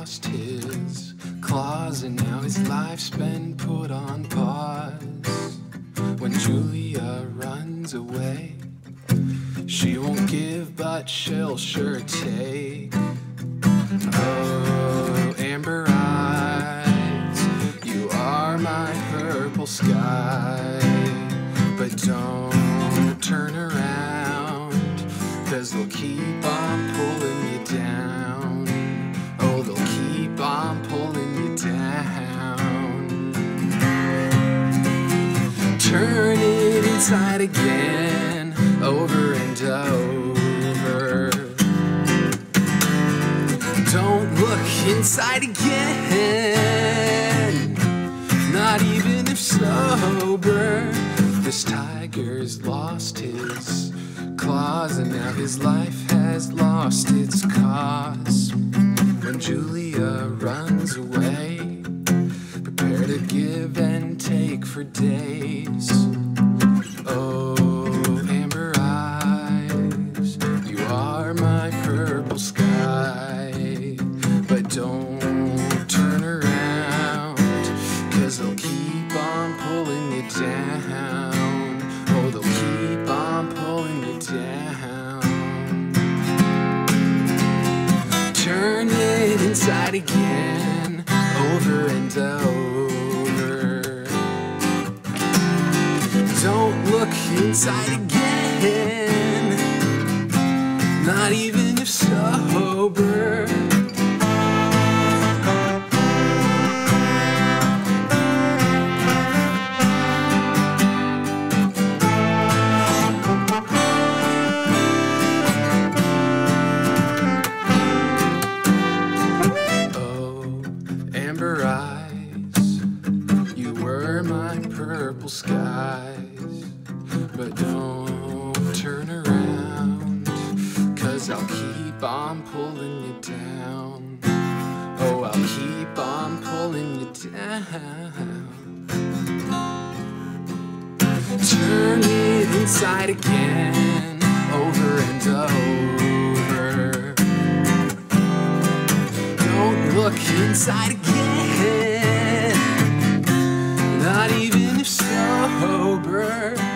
lost his claws, and now his life's been put on pause. When Julia runs away, she won't give, but she'll sure take. Inside again, over and over. Don't look inside again, not even if sober. This tiger's lost his claws, and now his life has lost its cause. When Julia runs away, prepare to give and take for days. Inside again, over and over. Don't look inside again, not even if sober. Skies. But don't turn around, cause I'll keep on pulling you down. Oh, I'll keep on pulling you down. Turn it inside again, over and over. Don't look inside again, sober.